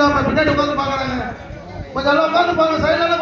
Pagkakataon, pagkakataon, pagkakataon, pagkakataon, pagkakataon, pagkakataon, pagkakataon,